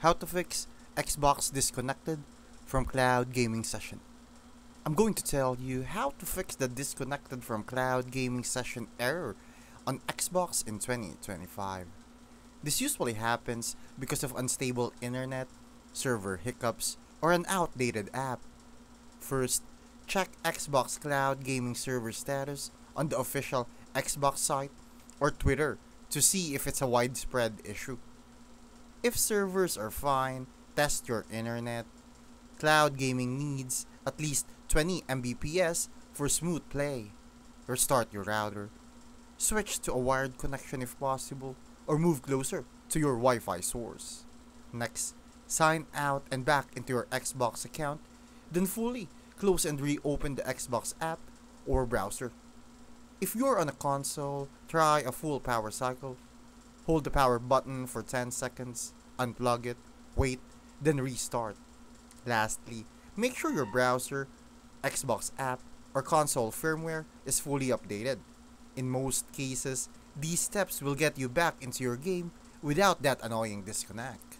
How to fix Xbox disconnected from cloud gaming session. I'm going to tell you how to fix the disconnected from cloud gaming session error on Xbox in 2025. This usually happens because of unstable internet, server hiccups, or an outdated app. First, check Xbox Cloud Gaming server status on the official Xbox site or Twitter to see if it's a widespread issue. If servers are fine, test your internet. Cloud gaming needs at least 20 Mbps for smooth play. Restart your router. Switch to a wired connection if possible, or move closer to your Wi Fi source. Next, sign out and back into your Xbox account, then fully close and reopen the Xbox app or browser. If you're on a console, try a full power cycle. Hold the power button for 10 seconds, unplug it, wait, then restart. Lastly, make sure your browser, Xbox app, or console firmware is fully updated. In most cases, these steps will get you back into your game without that annoying disconnect.